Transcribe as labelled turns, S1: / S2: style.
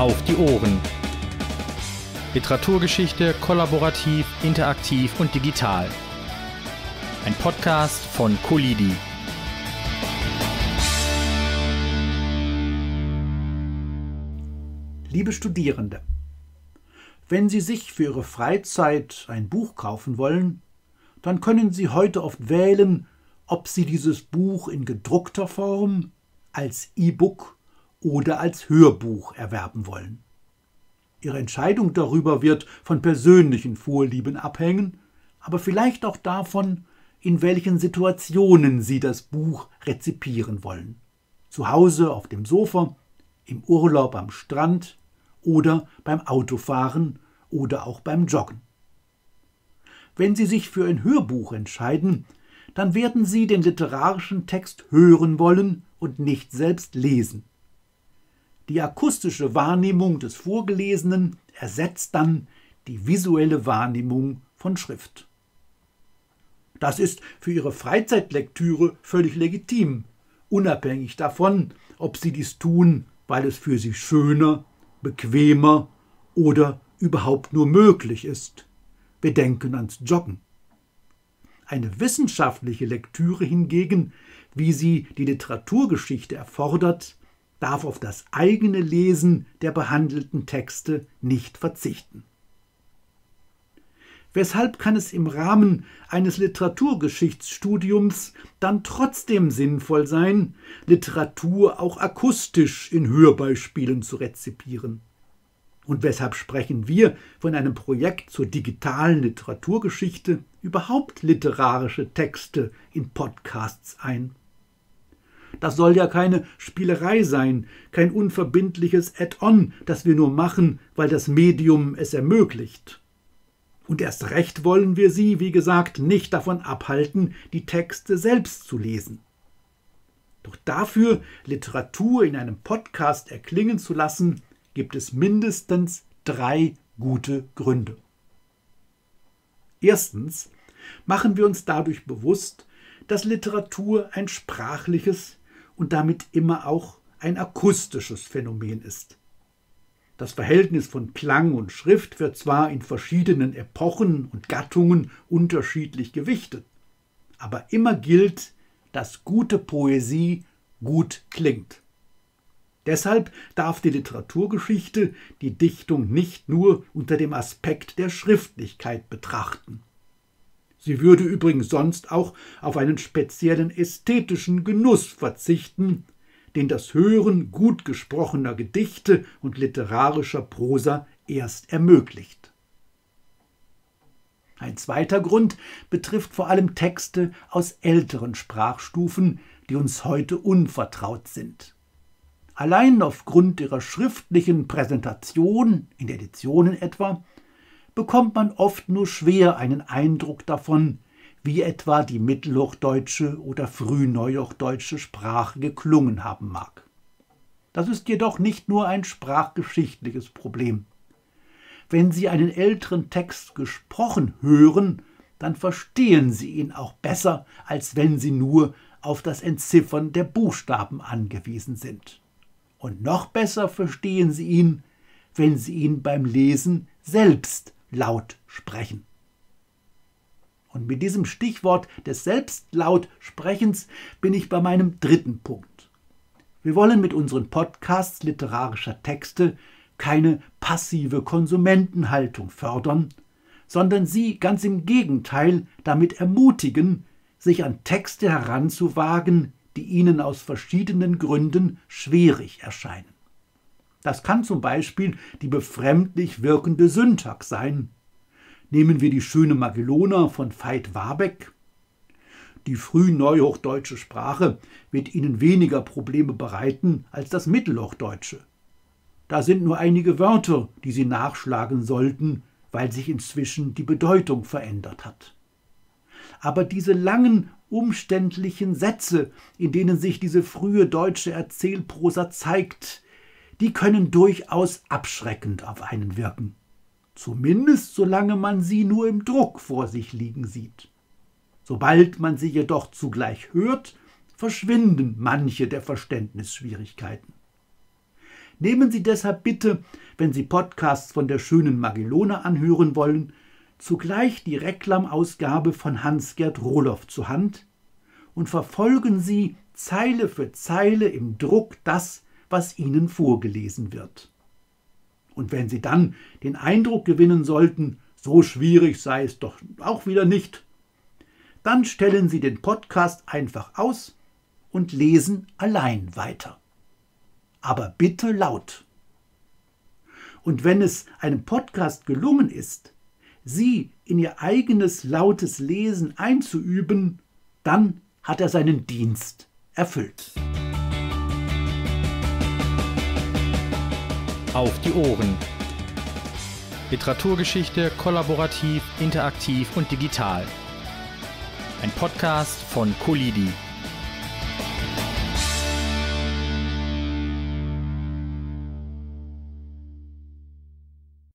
S1: auf die Ohren. Literaturgeschichte kollaborativ, interaktiv und digital. Ein Podcast von Colidi.
S2: Liebe Studierende, wenn Sie sich für Ihre Freizeit ein Buch kaufen wollen, dann können Sie heute oft wählen, ob Sie dieses Buch in gedruckter Form, als E-Book oder als Hörbuch erwerben wollen. Ihre Entscheidung darüber wird von persönlichen Vorlieben abhängen, aber vielleicht auch davon, in welchen Situationen Sie das Buch rezipieren wollen. Zu Hause auf dem Sofa, im Urlaub am Strand oder beim Autofahren oder auch beim Joggen. Wenn Sie sich für ein Hörbuch entscheiden, dann werden Sie den literarischen Text hören wollen und nicht selbst lesen. Die akustische Wahrnehmung des Vorgelesenen ersetzt dann die visuelle Wahrnehmung von Schrift. Das ist für Ihre Freizeitlektüre völlig legitim, unabhängig davon, ob Sie dies tun, weil es für Sie schöner, bequemer oder überhaupt nur möglich ist. Wir denken ans Joggen. Eine wissenschaftliche Lektüre hingegen, wie sie die Literaturgeschichte erfordert, darf auf das eigene Lesen der behandelten Texte nicht verzichten. Weshalb kann es im Rahmen eines Literaturgeschichtsstudiums dann trotzdem sinnvoll sein, Literatur auch akustisch in Hörbeispielen zu rezipieren? Und weshalb sprechen wir von einem Projekt zur digitalen Literaturgeschichte überhaupt literarische Texte in Podcasts ein? Das soll ja keine Spielerei sein, kein unverbindliches Add-on, das wir nur machen, weil das Medium es ermöglicht. Und erst recht wollen wir Sie, wie gesagt, nicht davon abhalten, die Texte selbst zu lesen. Doch dafür, Literatur in einem Podcast erklingen zu lassen, gibt es mindestens drei gute Gründe. Erstens machen wir uns dadurch bewusst, dass Literatur ein sprachliches und damit immer auch ein akustisches Phänomen ist. Das Verhältnis von Klang und Schrift wird zwar in verschiedenen Epochen und Gattungen unterschiedlich gewichtet, aber immer gilt, dass gute Poesie gut klingt. Deshalb darf die Literaturgeschichte die Dichtung nicht nur unter dem Aspekt der Schriftlichkeit betrachten. Sie würde übrigens sonst auch auf einen speziellen ästhetischen Genuss verzichten, den das Hören gut gesprochener Gedichte und literarischer Prosa erst ermöglicht. Ein zweiter Grund betrifft vor allem Texte aus älteren Sprachstufen, die uns heute unvertraut sind. Allein aufgrund ihrer schriftlichen Präsentation, in Editionen etwa, bekommt man oft nur schwer einen Eindruck davon, wie etwa die mittelhochdeutsche oder frühneuhochdeutsche Sprache geklungen haben mag. Das ist jedoch nicht nur ein sprachgeschichtliches Problem. Wenn Sie einen älteren Text gesprochen hören, dann verstehen Sie ihn auch besser, als wenn Sie nur auf das Entziffern der Buchstaben angewiesen sind. Und noch besser verstehen Sie ihn, wenn Sie ihn beim Lesen selbst laut sprechen. Und mit diesem Stichwort des Selbstlautsprechens bin ich bei meinem dritten Punkt. Wir wollen mit unseren Podcasts literarischer Texte keine passive Konsumentenhaltung fördern, sondern sie ganz im Gegenteil damit ermutigen, sich an Texte heranzuwagen, die ihnen aus verschiedenen Gründen schwierig erscheinen. Das kann zum Beispiel die befremdlich wirkende Syntax sein. Nehmen wir die schöne Magellona von Veit Warbeck. Die frühneuhochdeutsche Sprache wird Ihnen weniger Probleme bereiten als das Mittelhochdeutsche. Da sind nur einige Wörter, die Sie nachschlagen sollten, weil sich inzwischen die Bedeutung verändert hat. Aber diese langen umständlichen Sätze, in denen sich diese frühe deutsche Erzählprosa zeigt, die können durchaus abschreckend auf einen wirken. Zumindest solange man sie nur im Druck vor sich liegen sieht. Sobald man sie jedoch zugleich hört, verschwinden manche der Verständnisschwierigkeiten. Nehmen Sie deshalb bitte, wenn Sie Podcasts von der schönen Magellone anhören wollen, zugleich die Reklamausgabe von Hans-Gerd Rohloff zur Hand und verfolgen Sie Zeile für Zeile im Druck das, was Ihnen vorgelesen wird. Und wenn Sie dann den Eindruck gewinnen sollten, so schwierig sei es doch auch wieder nicht, dann stellen Sie den Podcast einfach aus und lesen allein weiter. Aber bitte laut. Und wenn es einem Podcast gelungen ist, Sie in Ihr eigenes lautes Lesen einzuüben, dann hat er seinen Dienst erfüllt.
S1: Auf die Ohren. Literaturgeschichte kollaborativ, interaktiv und digital. Ein Podcast von Colidi.